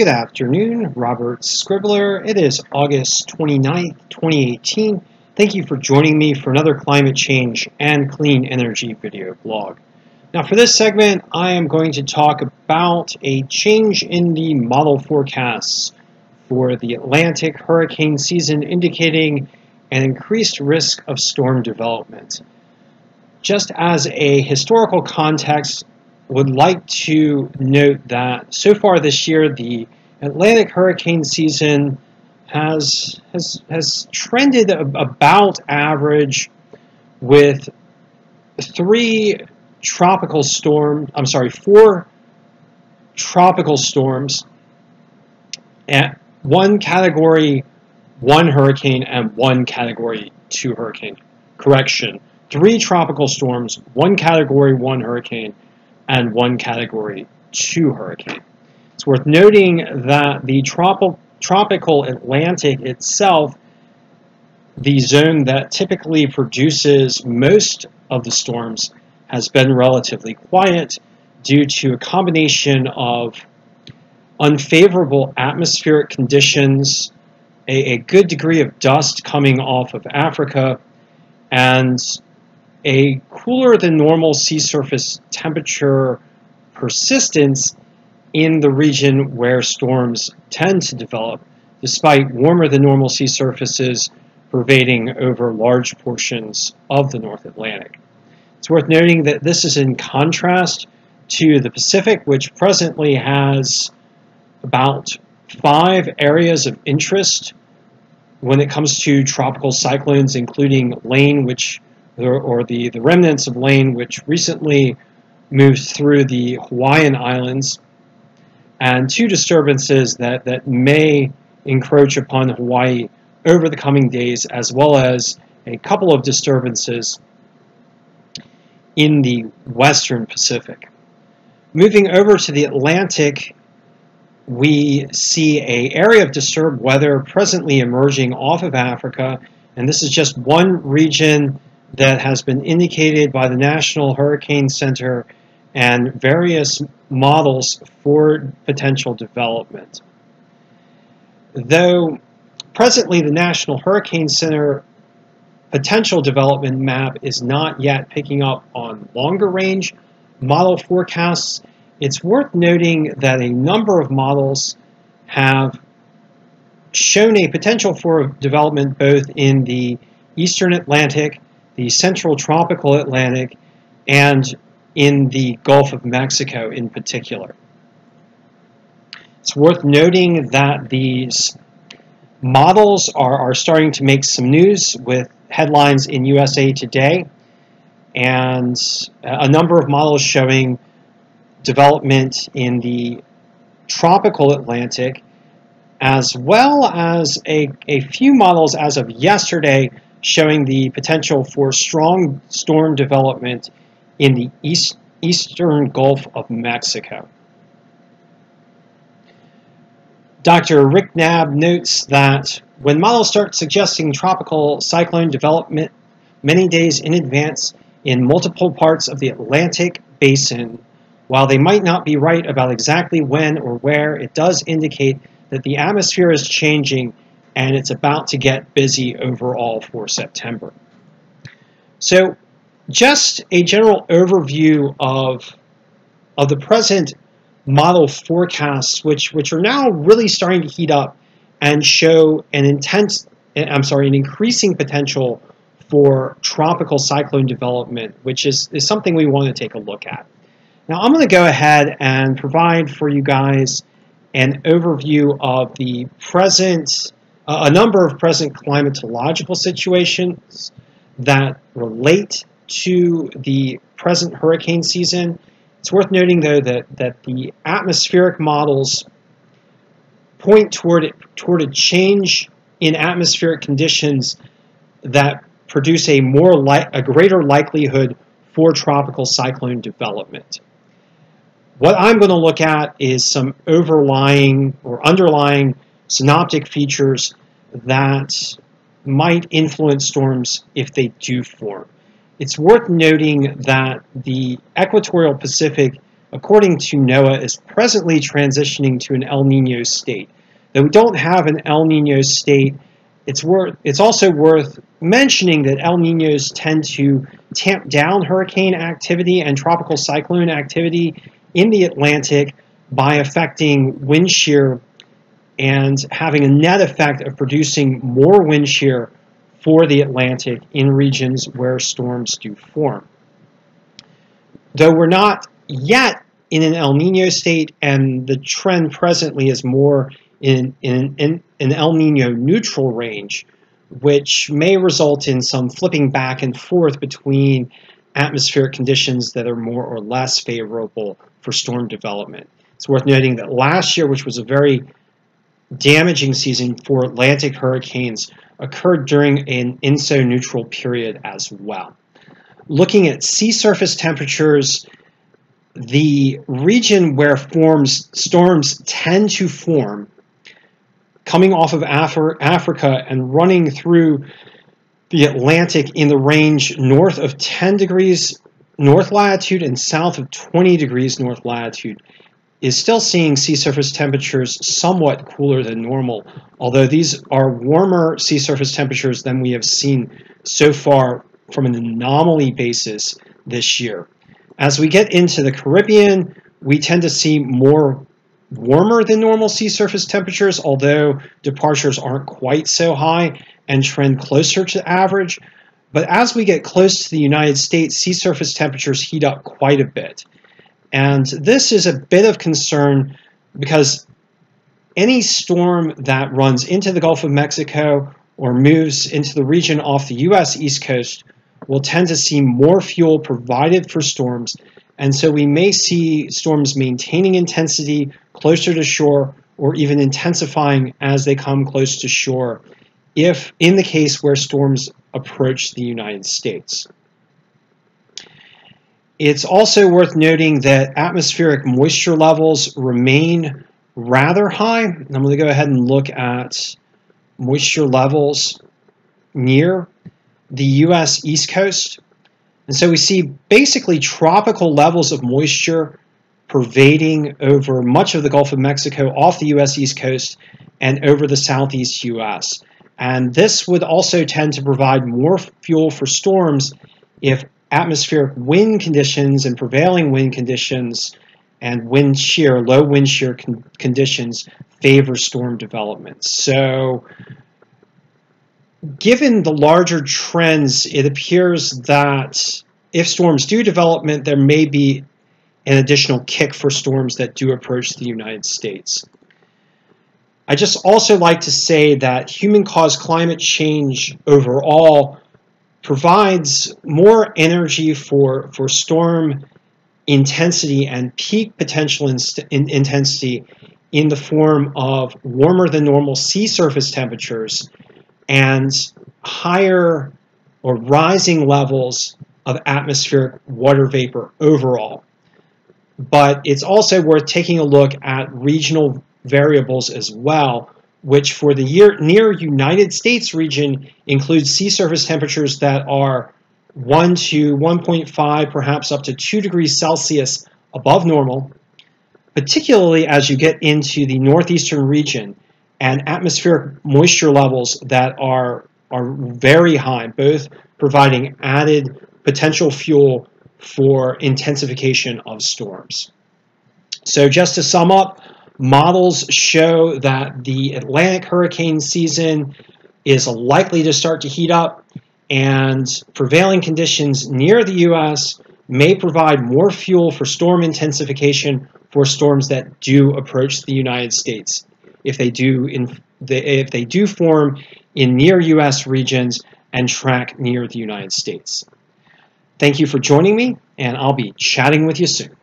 Good afternoon, Robert Scribbler. It is August 29th, 2018. Thank you for joining me for another climate change and clean energy video blog. Now for this segment, I am going to talk about a change in the model forecasts for the Atlantic hurricane season indicating an increased risk of storm development. Just as a historical context, would like to note that so far this year, the Atlantic hurricane season has has has trended about average with three tropical storm I'm sorry four tropical storms and one category one hurricane and one category two hurricane. Correction three tropical storms one category one hurricane and one Category 2 hurricane. It's worth noting that the tropical, tropical Atlantic itself, the zone that typically produces most of the storms, has been relatively quiet due to a combination of unfavorable atmospheric conditions, a, a good degree of dust coming off of Africa, and a cooler than normal sea surface temperature persistence in the region where storms tend to develop, despite warmer than normal sea surfaces pervading over large portions of the North Atlantic. It's worth noting that this is in contrast to the Pacific, which presently has about five areas of interest when it comes to tropical cyclones, including Lane, which or, the, the remnants of Lane, which recently moved through the Hawaiian Islands, and two disturbances that, that may encroach upon Hawaii over the coming days, as well as a couple of disturbances in the western Pacific. Moving over to the Atlantic, we see a area of disturbed weather presently emerging off of Africa, and this is just one region that has been indicated by the National Hurricane Center and various models for potential development. Though presently the National Hurricane Center potential development map is not yet picking up on longer range model forecasts, it's worth noting that a number of models have shown a potential for development both in the eastern Atlantic the central tropical Atlantic, and in the Gulf of Mexico in particular. It's worth noting that these models are, are starting to make some news with headlines in USA Today and a number of models showing development in the tropical Atlantic as well as a, a few models as of yesterday showing the potential for strong storm development in the east, eastern Gulf of Mexico. Dr. Rick Knabb notes that when models start suggesting tropical cyclone development many days in advance in multiple parts of the Atlantic basin, while they might not be right about exactly when or where, it does indicate that the atmosphere is changing and it's about to get busy overall for September. So just a general overview of, of the present model forecasts, which, which are now really starting to heat up and show an intense, I'm sorry, an increasing potential for tropical cyclone development, which is, is something we want to take a look at. Now I'm going to go ahead and provide for you guys an overview of the present a number of present climatological situations that relate to the present hurricane season. It's worth noting, though, that, that the atmospheric models point toward, it, toward a change in atmospheric conditions that produce a more li a greater likelihood for tropical cyclone development. What I'm going to look at is some overlying or underlying synoptic features that might influence storms if they do form. It's worth noting that the equatorial Pacific according to NOAA, is presently transitioning to an El Nino state. Though we don't have an El Nino state, it's worth it's also worth mentioning that El Ninos tend to tamp down hurricane activity and tropical cyclone activity in the Atlantic by affecting wind shear and having a net effect of producing more wind shear for the Atlantic in regions where storms do form. Though we're not yet in an El Nino state, and the trend presently is more in, in, in an El Nino neutral range, which may result in some flipping back and forth between atmospheric conditions that are more or less favorable for storm development. It's worth noting that last year, which was a very damaging season for Atlantic hurricanes, occurred during an ENSO neutral period as well. Looking at sea surface temperatures, the region where forms storms tend to form coming off of Afri Africa and running through the Atlantic in the range north of 10 degrees north latitude and south of 20 degrees north latitude is still seeing sea surface temperatures somewhat cooler than normal, although these are warmer sea surface temperatures than we have seen so far from an anomaly basis this year. As we get into the Caribbean, we tend to see more warmer than normal sea surface temperatures, although departures aren't quite so high and trend closer to average. But as we get close to the United States, sea surface temperatures heat up quite a bit. And this is a bit of concern because any storm that runs into the Gulf of Mexico or moves into the region off the U.S. East Coast will tend to see more fuel provided for storms. And so we may see storms maintaining intensity closer to shore or even intensifying as they come close to shore if in the case where storms approach the United States. It's also worth noting that atmospheric moisture levels remain rather high. I'm going to go ahead and look at moisture levels near the U.S. East Coast. And so we see basically tropical levels of moisture pervading over much of the Gulf of Mexico off the U.S. East Coast and over the southeast U.S. And this would also tend to provide more fuel for storms if atmospheric wind conditions and prevailing wind conditions and wind shear, low wind shear con conditions favor storm development. So given the larger trends, it appears that if storms do development, there may be an additional kick for storms that do approach the United States. I just also like to say that human-caused climate change overall provides more energy for, for storm intensity and peak potential in, in intensity in the form of warmer than normal sea surface temperatures and higher or rising levels of atmospheric water vapor overall. But it's also worth taking a look at regional variables as well which for the year, near United States region includes sea surface temperatures that are 1 to 1.5, perhaps up to 2 degrees Celsius above normal, particularly as you get into the northeastern region and atmospheric moisture levels that are, are very high, both providing added potential fuel for intensification of storms. So just to sum up, Models show that the Atlantic hurricane season is likely to start to heat up, and prevailing conditions near the U.S. may provide more fuel for storm intensification for storms that do approach the United States. If they do, in, if they do form in near U.S. regions and track near the United States. Thank you for joining me, and I'll be chatting with you soon.